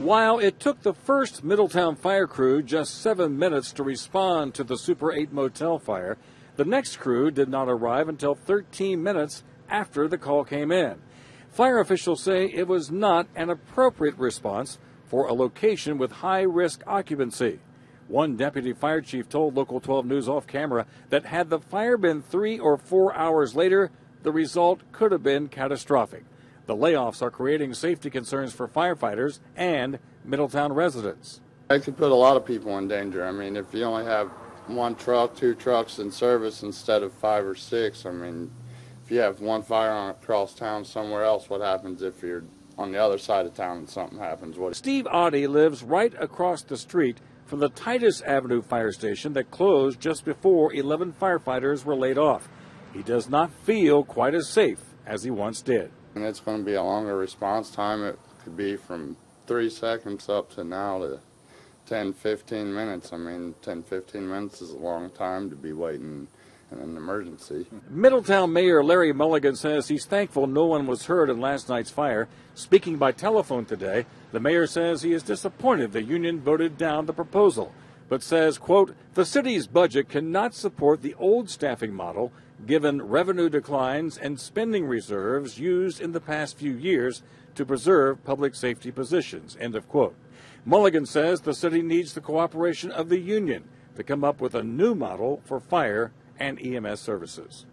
While it took the first Middletown fire crew just seven minutes to respond to the Super 8 motel fire, the next crew did not arrive until 13 minutes after the call came in. Fire officials say it was not an appropriate response for a location with high risk occupancy. One deputy fire chief told Local 12 News off camera that had the fire been three or four hours later, the result could have been catastrophic. The layoffs are creating safety concerns for firefighters and Middletown residents. It could put a lot of people in danger. I mean, if you only have one truck, two trucks in service instead of five or six, I mean, if you have one fire on across town somewhere else, what happens if you're on the other side of town and something happens? What? Steve Audie lives right across the street from the Tytus Avenue fire station that closed just before 11 firefighters were laid off. He does not feel quite as safe as he once did. And it's going to be a longer response time. It could be from three seconds up to now to 10, 15 minutes. I mean, 10, 15 minutes is a long time to be waiting in an emergency. Middletown Mayor Larry Mulligan says he's thankful no one was hurt in last night's fire. Speaking by telephone today, the mayor says he is disappointed the union voted down the proposal, but says, quote, the city's budget cannot support the old staffing model given revenue declines and spending reserves used in the past few years to preserve public safety positions, end of quote. Mulligan says the city needs the cooperation of the union to come up with a new model for fire and EMS services.